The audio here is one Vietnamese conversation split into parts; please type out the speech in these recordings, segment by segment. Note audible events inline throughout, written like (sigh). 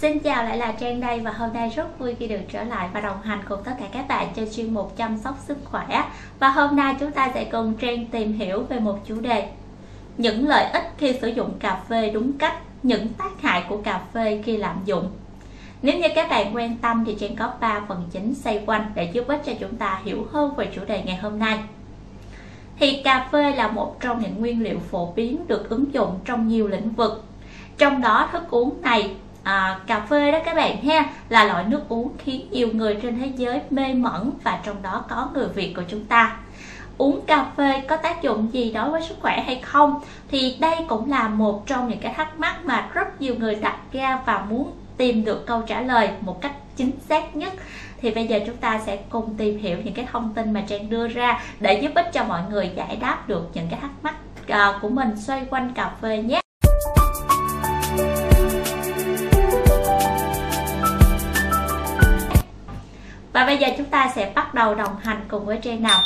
Xin chào, lại là Trang đây và hôm nay rất vui khi được trở lại và đồng hành cùng tất cả các bạn trên chuyên mục chăm sóc sức khỏe. Và hôm nay chúng ta sẽ cùng Trang tìm hiểu về một chủ đề, những lợi ích khi sử dụng cà phê đúng cách, những tác hại của cà phê khi lạm dụng. Nếu như các bạn quan tâm thì Trang có 3 phần chính xoay quanh để giúp ích cho chúng ta hiểu hơn về chủ đề ngày hôm nay. Thì cà phê là một trong những nguyên liệu phổ biến được ứng dụng trong nhiều lĩnh vực. Trong đó, thức uống này à, cà phê đó các bạn ha là loại nước uống khiến nhiều người trên thế giới mê mẩn và trong đó có người Việt của chúng ta. Uống cà phê có tác dụng gì đối với sức khỏe hay không? Thì đây cũng là một trong những cái thắc mắc mà rất nhiều người đặt ra và muốn tìm được câu trả lời một cách chính xác nhất. Thì bây giờ chúng ta sẽ cùng tìm hiểu những cái thông tin mà Trang đưa ra để giúp ích cho mọi người giải đáp được những cái thắc mắc à, của mình xoay quanh cà phê nhé. Và bây giờ chúng ta sẽ bắt đầu đồng hành cùng với Trang nào.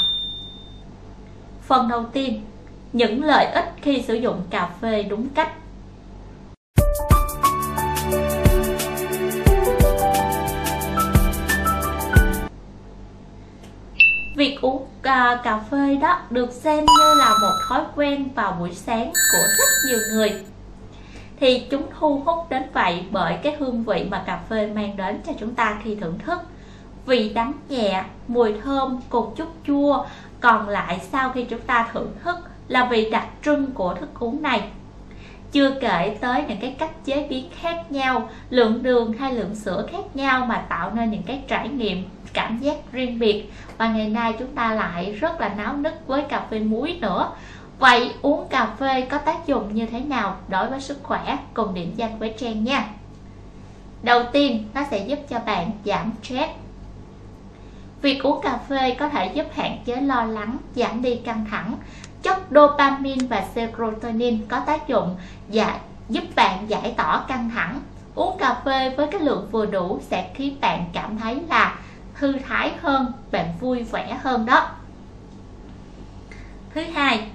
Phần đầu tiên Những lợi ích khi sử dụng cà phê đúng cách. Việc uống à, cà phê đó được xem như là một thói quen vào buổi sáng của rất nhiều người. Thì chúng thu hút đến vậy bởi cái hương vị mà cà phê mang đến cho chúng ta khi thưởng thức vị đắng nhẹ, mùi thơm cùng chút chua. Còn lại sau khi chúng ta thưởng thức là vị đặc trưng của thức uống này. Chưa kể tới những cái cách chế biến khác nhau, lượng đường hay lượng sữa khác nhau mà tạo nên những cái trải nghiệm, cảm giác riêng biệt. Và ngày nay chúng ta lại rất là náo nức với cà phê muối nữa. Vậy uống cà phê có tác dụng như thế nào? Đối với sức khỏe, cùng điểm danh với Trang nha. Đầu tiên, nó sẽ giúp cho bạn giảm stress. Việc uống cà phê có thể giúp hạn chế lo lắng, giảm đi căng thẳng. Chất dopamine và serotonin có tác dụng giải, giúp bạn giải tỏa căng thẳng. Uống cà phê với cái lượng vừa đủ sẽ khiến bạn cảm thấy là thư thái hơn, bạn vui vẻ hơn đó. Thứ hai,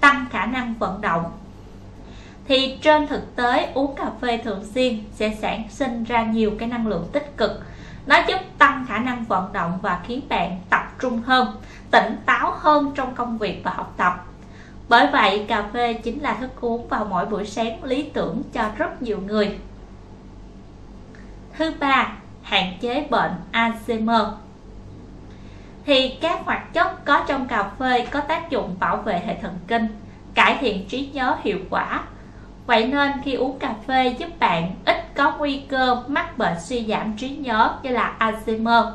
tăng khả năng vận động. Thì trên thực tế uống cà phê thường xuyên sẽ sản sinh ra nhiều cái năng lượng tích cực nó giúp tăng khả năng vận động và khiến bạn tập trung hơn, tỉnh táo hơn trong công việc và học tập. Bởi vậy, cà phê chính là thức uống vào mỗi buổi sáng lý tưởng cho rất nhiều người. Thứ ba, hạn chế bệnh Alzheimer. Thì các hoạt chất có trong cà phê có tác dụng bảo vệ hệ thần kinh, cải thiện trí nhớ hiệu quả. Vậy nên khi uống cà phê giúp bạn ít có nguy cơ mắc bệnh suy giảm trí nhớ như là Alzheimer.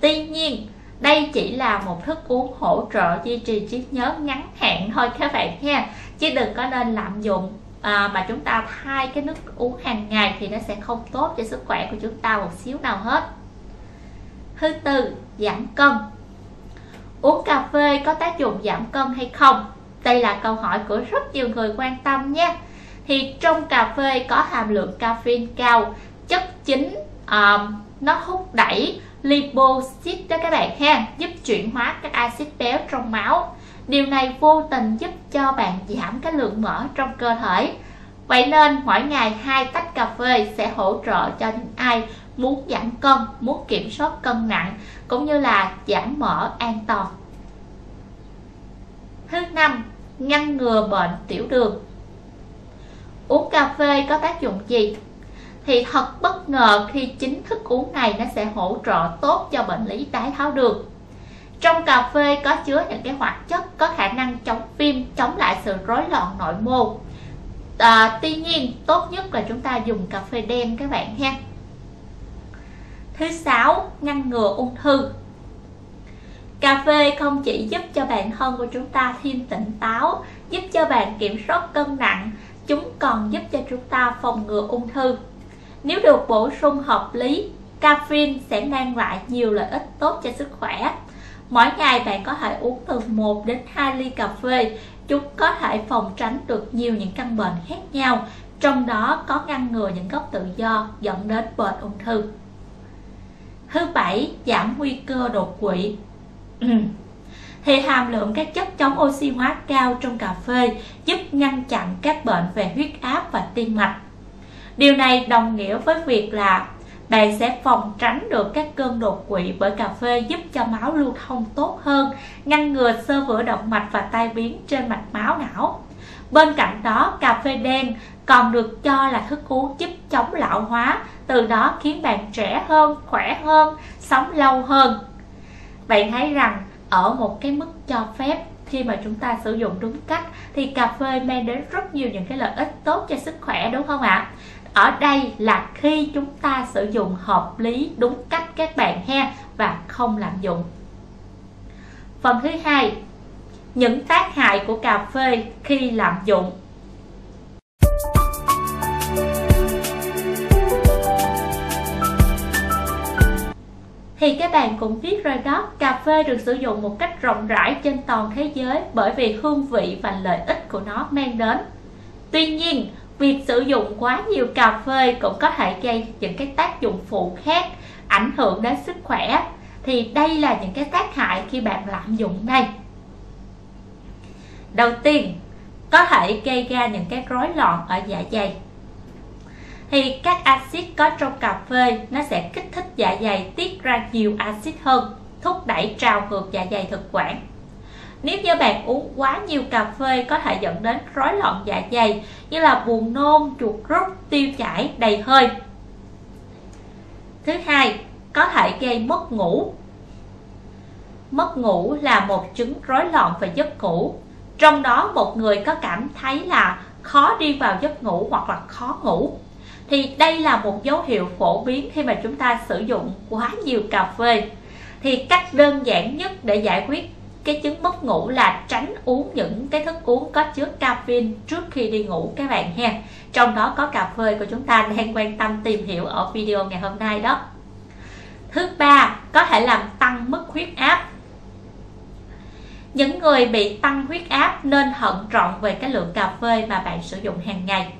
Tuy nhiên, đây chỉ là một thức uống hỗ trợ duy trì trí nhớ ngắn hạn thôi các bạn nha. Chứ đừng có nên lạm dụng à, mà chúng ta thay cái nước uống hàng ngày thì nó sẽ không tốt cho sức khỏe của chúng ta một xíu nào hết. Thứ tư, giảm cân. Uống cà phê có tác dụng giảm cân hay không? Đây là câu hỏi của rất nhiều người quan tâm nha thì trong cà phê có hàm lượng caffeine cao chất chính um, nó hút đẩy lipoxit đó các bạn ha giúp chuyển hóa các axit béo trong máu. Điều này vô tình giúp cho bạn giảm cái lượng mỡ trong cơ thể. Vậy nên mỗi ngày hai tách cà phê sẽ hỗ trợ cho những ai muốn giảm cân muốn kiểm soát cân nặng cũng như là giảm mỡ an toàn. Thứ năm ngăn ngừa bệnh tiểu đường uống cà phê có tác dụng gì? Thì thật bất ngờ khi chính thức uống này nó sẽ hỗ trợ tốt cho bệnh lý đái tháo đường. Trong cà phê có chứa những cái hoạt chất có khả năng chống viêm chống lại sự rối loạn nội mô. À, tuy nhiên tốt nhất là chúng ta dùng cà phê đen các bạn ha. Thứ sáu ngăn ngừa ung thư. Cà phê không chỉ giúp cho bản thân của chúng ta thêm tỉnh táo, giúp cho bạn kiểm soát cân nặng chúng còn giúp cho chúng ta phòng ngừa ung thư. Nếu được bổ sung hợp lý, caffeine sẽ mang lại nhiều lợi ích tốt cho sức khỏe. Mỗi ngày bạn có thể uống từ 1 đến 2 ly cà phê, chúng có thể phòng tránh được nhiều những căn bệnh khác nhau, trong đó có ngăn ngừa những gốc tự do dẫn đến bệnh ung thư. Thứ bảy, giảm nguy cơ đột quỵ. (clears throat) thì hàm lượng các chất chống oxy hóa cao trong cà phê giúp ngăn chặn các bệnh về huyết áp và tim mạch. Điều này đồng nghĩa với việc là bạn sẽ phòng tránh được các cơn đột quỵ bởi cà phê giúp cho máu lưu thông tốt hơn, ngăn ngừa sơ vữa động mạch và tai biến trên mạch máu não. Bên cạnh đó, cà phê đen còn được cho là thức uống giúp chống lão hóa, từ đó khiến bạn trẻ hơn, khỏe hơn, sống lâu hơn. Bạn thấy rằng ở một cái mức cho phép khi mà chúng ta sử dụng đúng cách thì cà phê mang đến rất nhiều những cái lợi ích tốt cho sức khỏe đúng không ạ? Ở đây là khi chúng ta sử dụng hợp lý đúng cách các bạn ha và không lạm dụng. Phần thứ hai, những tác hại của cà phê khi lạm dụng thì các bạn cũng biết rồi đó, cà phê được sử dụng một cách rộng rãi trên toàn thế giới bởi vì hương vị và lợi ích của nó mang đến. Tuy nhiên, việc sử dụng quá nhiều cà phê cũng có thể gây những cái tác dụng phụ khác ảnh hưởng đến sức khỏe. Thì đây là những cái tác hại khi bạn lạm dụng đây đầu tiên, có thể gây ra những cái rối loạn ở dạ dày thì các axit có trong cà phê nó sẽ kích thích dạ dày tiết ra nhiều axit hơn thúc đẩy trào ngược dạ dày thực quản nếu như bạn uống quá nhiều cà phê có thể dẫn đến rối loạn dạ dày như là buồn nôn, chuột rút, tiêu chảy, đầy hơi. Thứ hai, có thể gây mất ngủ. Mất ngủ là một chứng rối loạn về giấc ngủ. Trong đó một người có cảm thấy là khó đi vào giấc ngủ hoặc là khó ngủ thì đây là một dấu hiệu phổ biến khi mà chúng ta sử dụng quá nhiều cà phê. Thì cách đơn giản nhất để giải quyết cái chứng mất ngủ là tránh uống những cái thức uống có chứa caffeine trước khi đi ngủ các bạn ha. Trong đó có cà phê của chúng ta đang quan tâm tìm hiểu ở video ngày hôm nay đó. Thứ ba, có thể làm tăng mức huyết áp. Những người bị tăng huyết áp nên thận trọng về cái lượng cà phê mà bạn sử dụng hàng ngày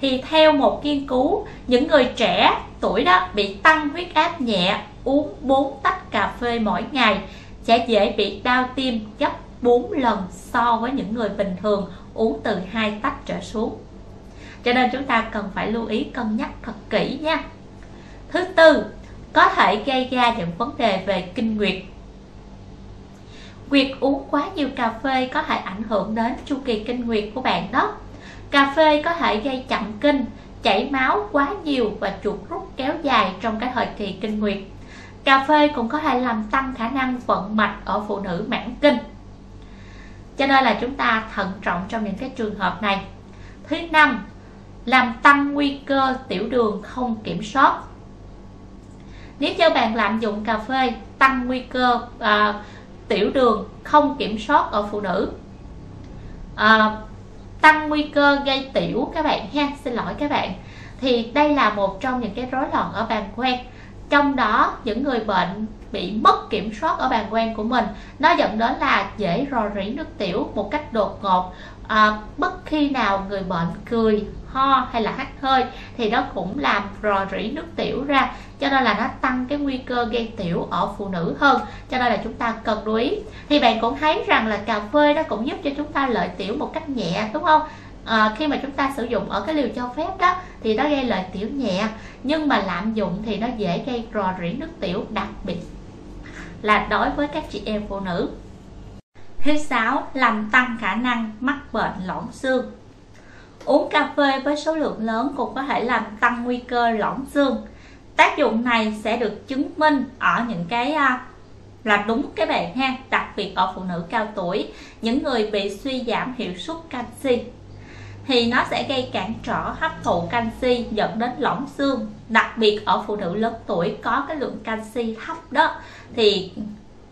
thì theo một nghiên cứu, những người trẻ tuổi đó bị tăng huyết áp nhẹ, uống 4 tách cà phê mỗi ngày sẽ dễ bị đau tim gấp 4 lần so với những người bình thường uống từ hai tách trở xuống. Cho nên chúng ta cần phải lưu ý, cân nhắc thật kỹ nha. Thứ tư, có thể gây ra những vấn đề về kinh nguyệt. Việc uống quá nhiều cà phê có thể ảnh hưởng đến chu kỳ kinh nguyệt của bạn đó cà phê có thể gây chậm kinh chảy máu quá nhiều và chuột rút kéo dài trong cái thời kỳ kinh nguyệt. Cà phê cũng có thể làm tăng khả năng vận mạch ở phụ nữ mãn kinh. Cho nên là chúng ta thận trọng trong những cái trường hợp này. Thứ năm làm tăng nguy cơ tiểu đường không kiểm soát. Nếu cho bạn lạm dụng cà phê tăng nguy cơ à, tiểu đường không kiểm soát ở phụ nữ à, tăng nguy cơ gây tiểu các bạn ha. Xin lỗi các bạn. Thì đây là một trong những cái rối loạn ở bàng quang. Trong đó những người bệnh bị mất kiểm soát ở bàng quang của mình nó dẫn đến là dễ rò rỉ nước tiểu một cách đột ngột. À, bất khi nào người bệnh cười ho hay là hắt hơi thì nó cũng làm rò rỉ nước tiểu ra cho nên là nó tăng cái nguy cơ gây tiểu ở phụ nữ hơn. Cho nên là chúng ta cần lưu ý. Thì bạn cũng thấy rằng là cà phê nó cũng giúp cho chúng ta lợi tiểu một cách nhẹ đúng không? À, khi mà chúng ta sử dụng ở cái liều cho phép đó thì nó gây lợi tiểu nhẹ. Nhưng mà lạm dụng thì nó dễ gây rò rỉ nước tiểu đặc biệt là đối với các chị em phụ nữ. Thứ sáu làm tăng khả năng mắc bệnh lõm xương. Uống cà phê với số lượng lớn cũng có thể làm tăng nguy cơ lõm xương tác dụng này sẽ được chứng minh ở những cái à, là đúng cái bạn ha. Đặc biệt ở phụ nữ cao tuổi những người bị suy giảm hiệu suất canxi thì nó sẽ gây cản trở hấp thụ canxi dẫn đến lỏng xương. Đặc biệt ở phụ nữ lớn tuổi có cái lượng canxi thấp đó thì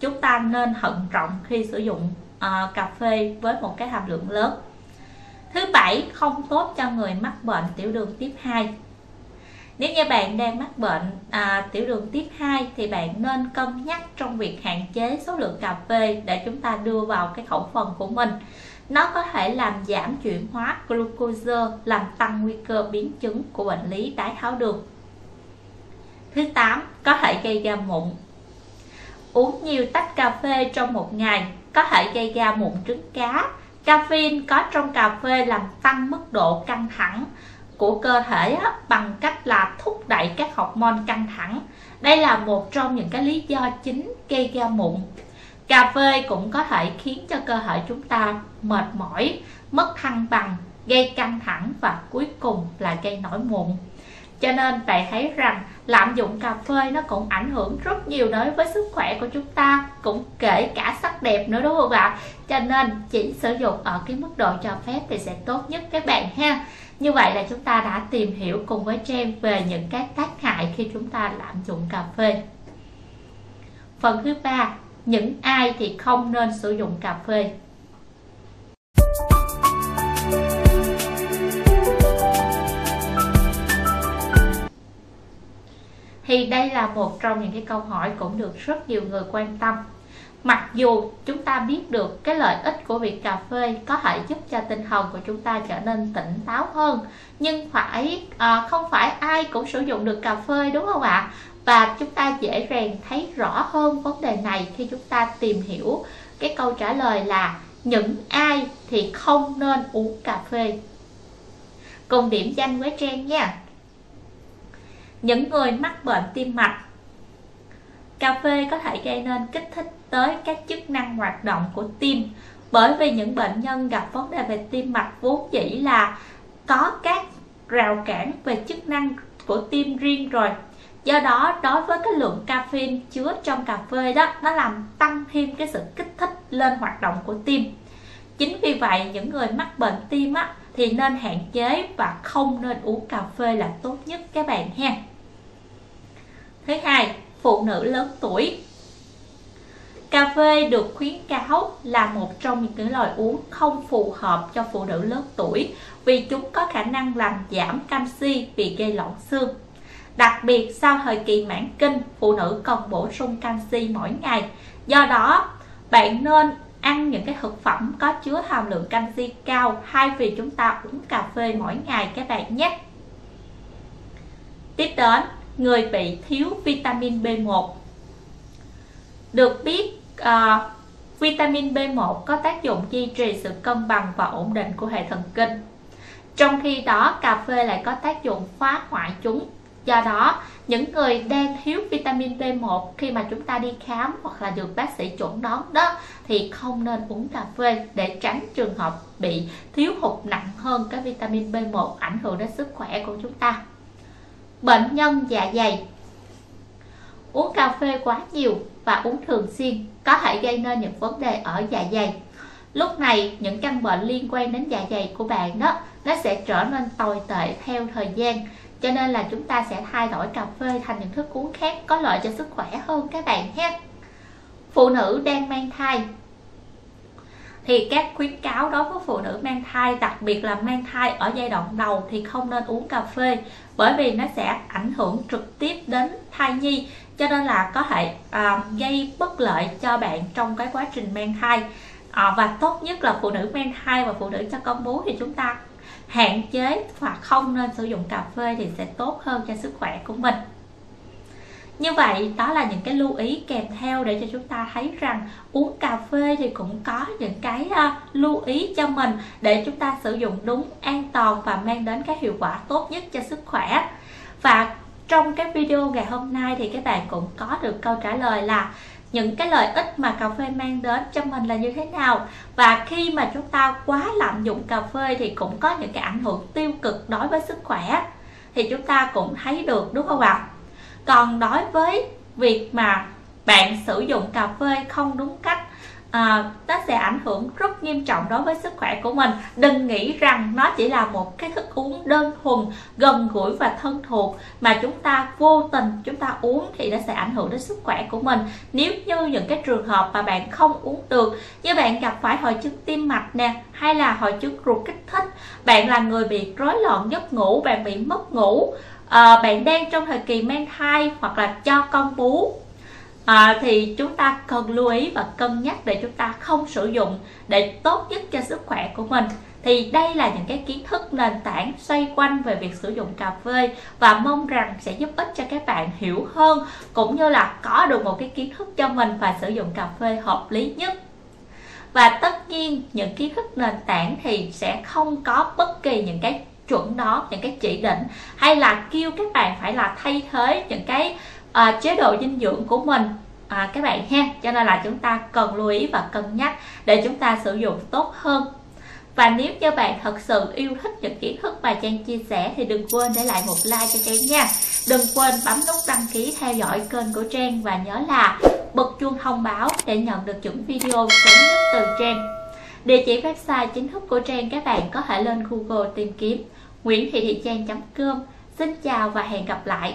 chúng ta nên thận trọng khi sử dụng uh, cà phê với một cái hàm lượng lớn. Thứ bảy không tốt cho người mắc bệnh tiểu đường tiếp 2 nếu như bạn đang mắc bệnh à, tiểu đường tiếp 2 thì bạn nên cân nhắc trong việc hạn chế số lượng cà phê để chúng ta đưa vào cái khẩu phần của mình. Nó có thể làm giảm chuyển hóa glucose làm tăng nguy cơ biến chứng của bệnh lý đái tháo đường. Thứ 8 có thể gây ra mụn. Uống nhiều tách cà phê trong một ngày có thể gây ra mụn trứng cá. Caffeine có trong cà phê làm tăng mức độ căng thẳng của cơ thể á, bằng cách là thúc đẩy các hormone căng thẳng. Đây là một trong những cái lý do chính gây ra mụn. Cà phê cũng có thể khiến cho cơ thể chúng ta mệt mỏi mất thăng bằng gây căng thẳng và cuối cùng là gây nổi mụn. Cho nên bạn thấy rằng lạm dụng cà phê nó cũng ảnh hưởng rất nhiều đối với sức khỏe của chúng ta, cũng kể cả sắc đẹp nữa, đúng không ạ? Cho nên chỉ sử dụng ở cái mức độ cho phép thì sẽ tốt nhất các bạn ha. Như vậy là chúng ta đã tìm hiểu cùng với Trang về những cái tác hại khi chúng ta lạm dụng cà phê. Phần thứ ba, những ai thì không nên sử dụng cà phê? Thì đây là một trong những cái câu hỏi cũng được rất nhiều người quan tâm. Mặc dù chúng ta biết được cái lợi ích của việc cà phê có thể giúp cho tinh thần của chúng ta trở nên tỉnh táo hơn nhưng phải à, không phải ai cũng sử dụng được cà phê đúng không ạ? Và chúng ta dễ dàng thấy rõ hơn vấn đề này khi chúng ta tìm hiểu. Cái câu trả lời là những ai thì không nên uống cà phê. Cùng điểm danh với Trang nha những người mắc bệnh tim mạch. Cà phê có thể gây nên kích thích tới các chức năng hoạt động của tim, bởi vì những bệnh nhân gặp vấn đề về tim mạch vốn dĩ là có các rào cản về chức năng của tim riêng rồi. Do đó, đối với cái lượng caffeine chứa trong cà phê đó, nó làm tăng thêm cái sự kích thích lên hoạt động của tim. Chính vì vậy, những người mắc bệnh tim á, thì nên hạn chế và không nên uống cà phê là tốt nhất các bạn ha thứ hai, phụ nữ lớn tuổi. Cà phê được khuyến cáo là một trong những loại uống không phù hợp cho phụ nữ lớn tuổi vì chúng có khả năng làm giảm canxi vì gây loãng xương. Đặc biệt sau thời kỳ mãn kinh, phụ nữ cần bổ sung canxi mỗi ngày. Do đó, bạn nên ăn những cái thực phẩm có chứa hàm lượng canxi cao thay vì chúng ta uống cà phê mỗi ngày các bạn nhé. Tiếp đến người bị thiếu vitamin B1 được biết uh, vitamin B1 có tác dụng duy trì sự cân bằng và ổn định của hệ thần kinh. Trong khi đó cà phê lại có tác dụng phá hoại chúng. Do đó những người đang thiếu vitamin B1 khi mà chúng ta đi khám hoặc là được bác sĩ chuẩn đoán đó thì không nên uống cà phê để tránh trường hợp bị thiếu hụt nặng hơn cái vitamin B1 ảnh hưởng đến sức khỏe của chúng ta bệnh nhân dạ dày. Uống cà phê quá nhiều và uống thường xuyên có thể gây nên những vấn đề ở dạ dày. Lúc này, những căn bệnh liên quan đến dạ dày của bạn đó, nó sẽ trở nên tồi tệ theo thời gian. Cho nên là chúng ta sẽ thay đổi cà phê thành những thức uống khác có lợi cho sức khỏe hơn các bạn nhé. Phụ nữ đang mang thai thì các khuyến cáo đối với phụ nữ mang thai đặc biệt là mang thai ở giai đoạn đầu thì không nên uống cà phê bởi vì nó sẽ ảnh hưởng trực tiếp đến thai nhi cho nên là có thể à, gây bất lợi cho bạn trong cái quá trình mang thai. À, và tốt nhất là phụ nữ mang thai và phụ nữ cho con bú thì chúng ta hạn chế hoặc không nên sử dụng cà phê thì sẽ tốt hơn cho sức khỏe của mình như vậy đó là những cái lưu ý kèm theo để cho chúng ta thấy rằng uống cà phê thì cũng có những cái uh, lưu ý cho mình để chúng ta sử dụng đúng an toàn và mang đến cái hiệu quả tốt nhất cho sức khỏe. Và trong cái video ngày hôm nay thì các bạn cũng có được câu trả lời là những cái lợi ích mà cà phê mang đến cho mình là như thế nào. Và khi mà chúng ta quá lạm dụng cà phê thì cũng có những cái ảnh hưởng tiêu cực đối với sức khỏe. Thì chúng ta cũng thấy được đúng không ạ? Còn đối với việc mà bạn sử dụng cà phê không đúng cách à, nó sẽ ảnh hưởng rất nghiêm trọng đối với sức khỏe của mình. Đừng nghĩ rằng nó chỉ là một cái thức uống đơn thuần gần gũi và thân thuộc mà chúng ta vô tình chúng ta uống thì nó sẽ ảnh hưởng đến sức khỏe của mình. Nếu như những cái trường hợp mà bạn không uống được như bạn gặp phải hội chứng tim mạch nè hay là hội chứng ruột kích thích bạn là người bị rối loạn giấc ngủ bạn bị mất ngủ à, bạn đang trong thời kỳ mang thai hoặc là cho con bú à, thì chúng ta cần lưu ý và cân nhắc để chúng ta không sử dụng để tốt nhất cho sức khỏe của mình. Thì đây là những cái kiến thức nền tảng xoay quanh về việc sử dụng cà phê và mong rằng sẽ giúp ích cho các bạn hiểu hơn cũng như là có được một cái kiến thức cho mình và sử dụng cà phê hợp lý nhất. Và tất nhiên những kiến thức nền tảng thì sẽ không có bất kỳ những cái chuẩn đó những cái chỉ định hay là kêu các bạn phải là thay thế những cái à, chế độ dinh dưỡng của mình à, các bạn ha cho nên là chúng ta cần lưu ý và cân nhắc để chúng ta sử dụng tốt hơn và nếu như bạn thật sự yêu thích những kiến thức mà Trang chia sẻ thì đừng quên để lại một like cho Trang nha. Đừng quên bấm nút đăng ký theo dõi kênh của Trang và nhớ là bật chuông thông báo để nhận được những video sớm nhất từ Trang. Địa chỉ website chính thức của Trang các bạn có thể lên Google tìm kiếm nguyễn thị thị trang.com. Xin chào và hẹn gặp lại.